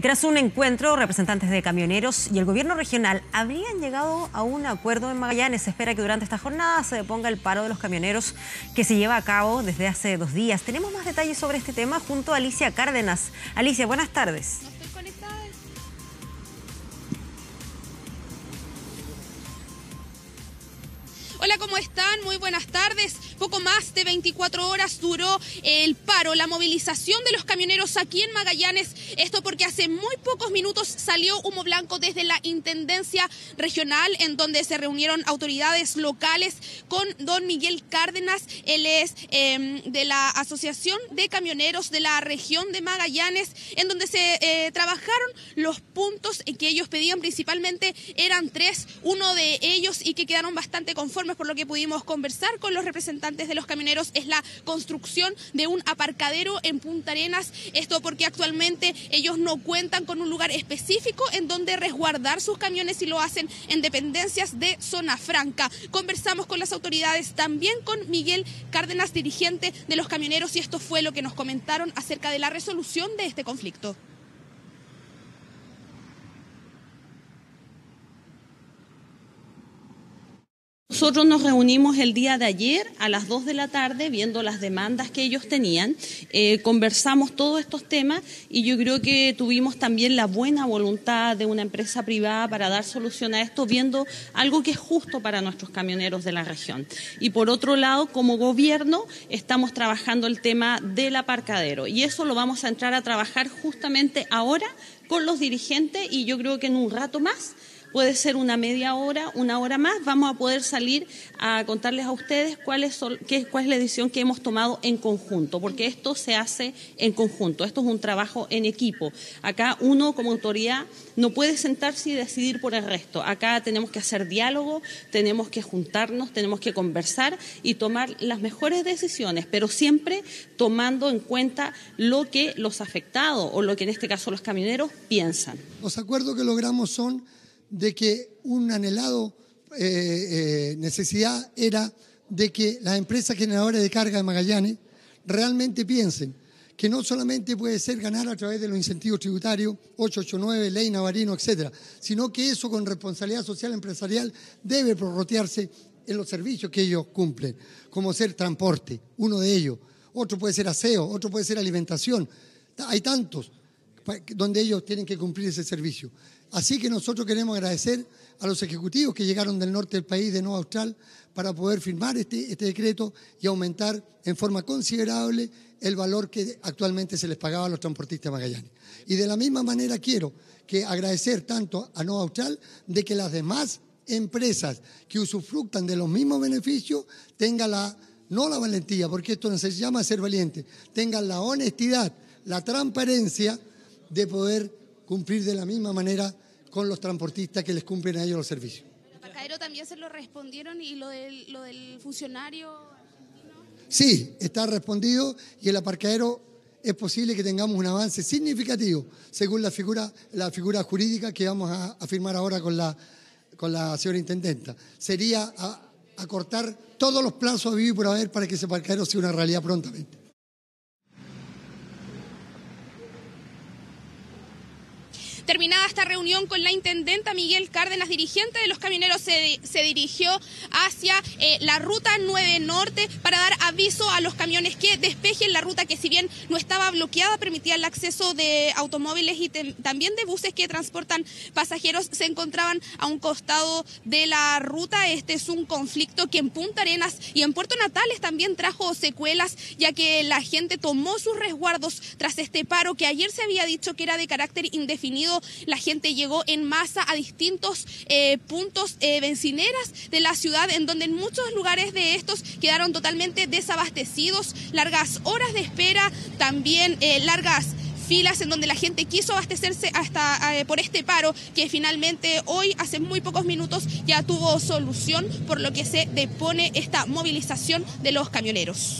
Tras un encuentro, representantes de camioneros y el gobierno regional habrían llegado a un acuerdo en Magallanes. Se espera que durante esta jornada se deponga el paro de los camioneros que se lleva a cabo desde hace dos días. Tenemos más detalles sobre este tema junto a Alicia Cárdenas. Alicia, buenas tardes. Hola, ¿cómo están? Muy buenas tardes. Poco más de 24 horas duró el paro, la movilización de los camioneros aquí en Magallanes. Esto porque hace muy pocos minutos salió humo blanco desde la Intendencia Regional, en donde se reunieron autoridades locales con don Miguel Cárdenas. Él es em, de la Asociación de Camioneros de la región de Magallanes, en donde se eh, trabajaron los puntos que ellos pedían principalmente. Eran tres, uno de ellos y que quedaron bastante conformes por lo que pudimos conversar con los representantes de los camioneros, es la construcción de un aparcadero en Punta Arenas. Esto porque actualmente ellos no cuentan con un lugar específico en donde resguardar sus camiones y lo hacen en dependencias de zona franca. Conversamos con las autoridades, también con Miguel Cárdenas, dirigente de los camioneros, y esto fue lo que nos comentaron acerca de la resolución de este conflicto. Nosotros nos reunimos el día de ayer a las 2 de la tarde viendo las demandas que ellos tenían, eh, conversamos todos estos temas y yo creo que tuvimos también la buena voluntad de una empresa privada para dar solución a esto, viendo algo que es justo para nuestros camioneros de la región. Y por otro lado, como gobierno, estamos trabajando el tema del aparcadero y eso lo vamos a entrar a trabajar justamente ahora con los dirigentes y yo creo que en un rato más puede ser una media hora, una hora más, vamos a poder salir a contarles a ustedes cuál es, qué, cuál es la decisión que hemos tomado en conjunto, porque esto se hace en conjunto, esto es un trabajo en equipo. Acá uno como autoridad no puede sentarse y decidir por el resto. Acá tenemos que hacer diálogo, tenemos que juntarnos, tenemos que conversar y tomar las mejores decisiones, pero siempre tomando en cuenta lo que los afectados o lo que en este caso los camioneros piensan. Los acuerdos que logramos son de que un anhelado eh, eh, necesidad era de que las empresas generadoras de carga de Magallanes realmente piensen que no solamente puede ser ganar a través de los incentivos tributarios, 889, ley Navarino, etcétera, sino que eso con responsabilidad social empresarial debe prorrotearse en los servicios que ellos cumplen, como ser transporte, uno de ellos, otro puede ser aseo, otro puede ser alimentación. Hay tantos donde ellos tienen que cumplir ese servicio. Así que nosotros queremos agradecer a los ejecutivos que llegaron del norte del país, de Nueva Austral, para poder firmar este, este, decreto y aumentar en forma considerable el valor que actualmente se les pagaba a los transportistas Magallanes. Y de la misma manera quiero que agradecer tanto a Nueva Austral de que las demás empresas que usufructan de los mismos beneficios tengan la, no la valentía, porque esto no se llama ser valiente, tengan la honestidad, la transparencia de poder cumplir de la misma manera con los transportistas que les cumplen a ellos los servicios. ¿El también se lo respondieron y lo del, lo del funcionario Sí, está respondido y el aparcadero es posible que tengamos un avance significativo según la figura, la figura jurídica que vamos a, firmar ahora con la, con la señora intendenta. Sería acortar todos los plazos a vivir por haber para que ese aparcadero sea una realidad prontamente. Esta reunión con la intendenta Miguel Cárdenas, dirigente de los camioneros, se, dirigió hacia eh, la ruta 9 Norte para dar aviso a los camiones que despejen la ruta que si bien no estaba bloqueada, permitía el acceso de automóviles y también de buses que transportan pasajeros, se encontraban a un costado de la ruta. Este es un conflicto que en Punta Arenas y en Puerto Natales también trajo secuelas, ya que la gente tomó sus resguardos tras este paro que ayer se había dicho que era de carácter indefinido gente llegó en masa a distintos eh, puntos eh, bencineras de la ciudad, en donde en muchos lugares de estos quedaron totalmente desabastecidos, largas horas de espera, también eh, largas filas en donde la gente quiso abastecerse hasta por este paro que finalmente hoy hace muy pocos minutos ya tuvo solución por lo que se depone esta movilización de los camioneros.